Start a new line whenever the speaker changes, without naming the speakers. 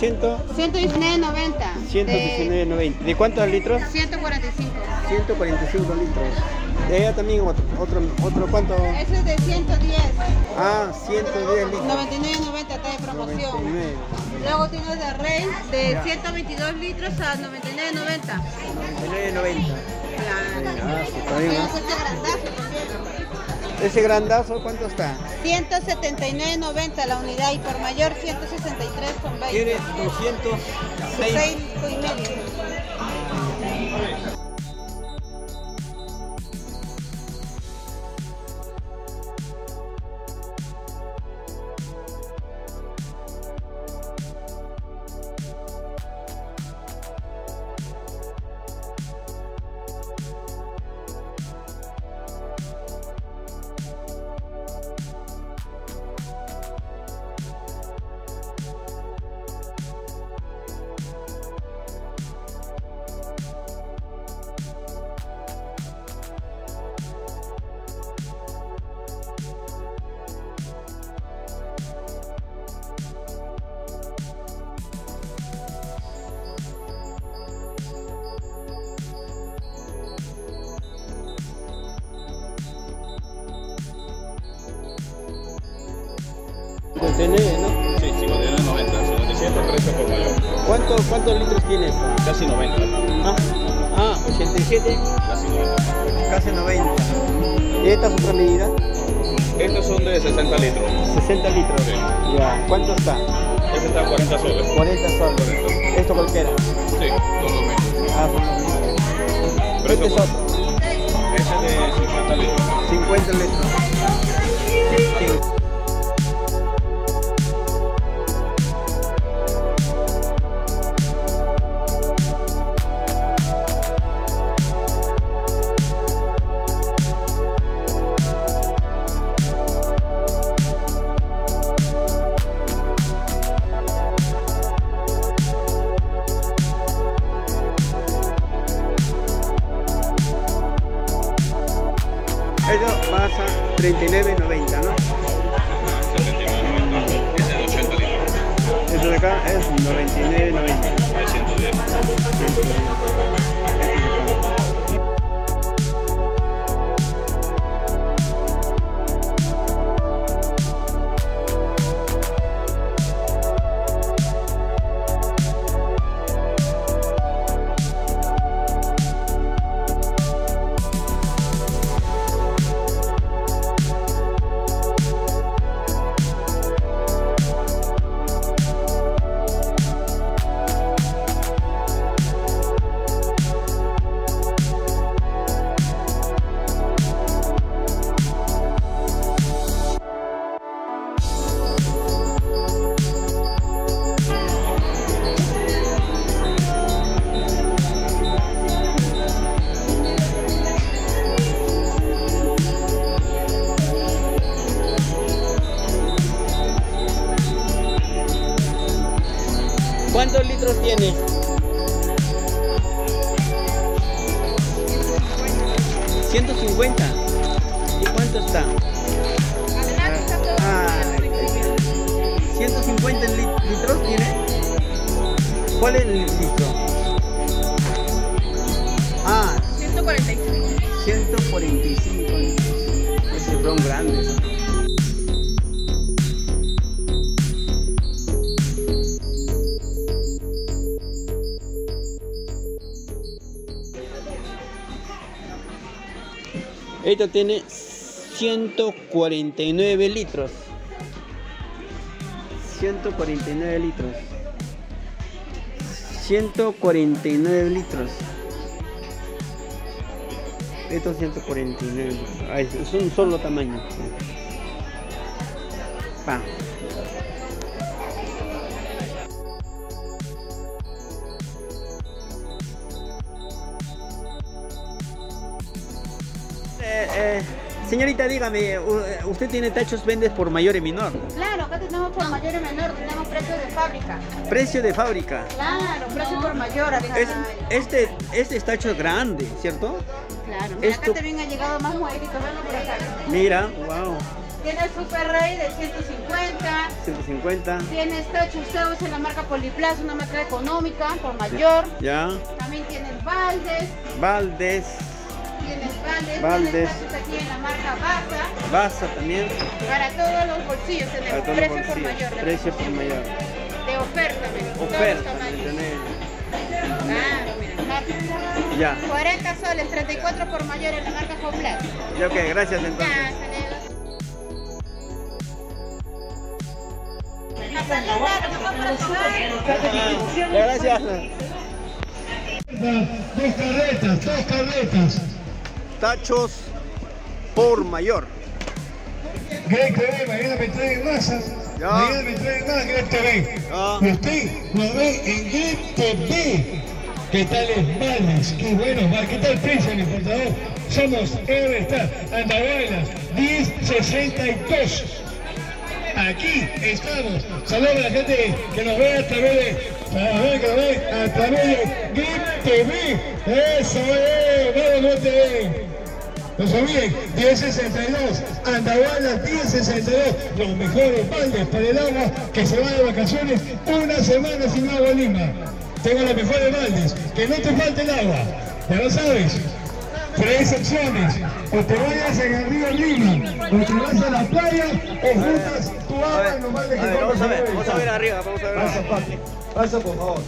119.90.
119.90. ¿De cuántos litros?
145.
145 litros. De allá también otro, otro, otro ¿cuánto?
Ese es de 110.
Ah, 110 litros.
99.90 está de promoción.
99.
Luego tienes de Rey de
Ya.
122 litros a 99.90.
99.90.
Claro.
Ah, sí, está bien, Ese grandazo, ¿cuánto está?
179.90 la unidad y por mayor 163 con 20.
Tiene 206.
6 y medio.
Tiene, ¿no?
Sí, 59, 90, 57, precio por mayor.
¿Cuánto, ¿Cuántos litros tiene esto?
Casi 90,
Ah, ah, 87,
casi 90.
casi 90. ¿Y esta es otra medida?
Estos son de 60 litros.
60 litros.
Sí.
Ya, ¿cuánto está?
Este está a 40 soles.
40 soles. Esto cualquiera.
Sí, todo lo mismo.
Ah, los mismos. Este es
por-
otro. 39.90, ¿no?
79, 90. Ese de 80 litros.
Eso de acá es 99.90.
De 110.
¿150? ¿Y cuánto está? Ah, 150 li- litros tiene. ¿Cuál es el litro? Ah,
145.
145 litros. Esos son grandes. ¿No? Esto tiene 149 litros. 149 litros. 149 litros. Estos 149 litros. Ah, es un solo tamaño. Pa. Eh, eh, señorita, dígame, u- ¿usted tiene tachos vendes por mayor y menor?
Claro, acá tenemos por mayor y menor, tenemos precio de fábrica.
Precio de fábrica.
Claro, precio por mayor.
Es, este, este es tacho grande, ¿cierto?
Claro, mira,
esto-
acá también ha llegado más modelitos, venlo por acá.
Mira, wow.
Tienes Super Rey de 150.
150.
Tienes Tochos Zeus en la marca Poliplas, una marca económica por mayor.
Ya.
También. Tienes Valdes. Valdes. Tienes tachos aquí en la marca Baza.
Baza también.
Para todos los bolsillos
Para
tenemos
los
precio por mayor. de
Precio por mayor.
De oferta, los
Oferta.
Claro, mira.
Ya.
40 soles, 34 por mayor en la marca Hoplas.
Ya, ok, gracias
Ya,
entonces.
saludos.
Ya, gracias.
Dos carretas, dos carretas.
Tachos por mayor.
Greg TV, mañana me traen masa.
Ya.
Mañana me traen más Greg TV.
Ya.
Y usted lo ve en Greg TV. ¿Qué tal es Malas? Qué bueno, va. ¿Qué tal precio, mi importador? Somos Everstar, Andabalas, 1062. Aquí estamos. Saludos a la gente que nos ve a través de. que nos ve a través de Grip TV. Eso es, vamos Grip TV. No se olviden, 1062, Andabalas 1062, los mejores baldes para el agua que se va de vacaciones una semana sin agua en Lima. Tengo los mejores baldes, que no te falte el agua, ya lo sabes. Tres opciones, o te vayas en el río Lima, o te vas a la playa, o juntas tu
A
agua en los baldes
a
que
ver, vamos a ver, vamos a ver arriba, vamos a ver
Pasa, pasa por favor.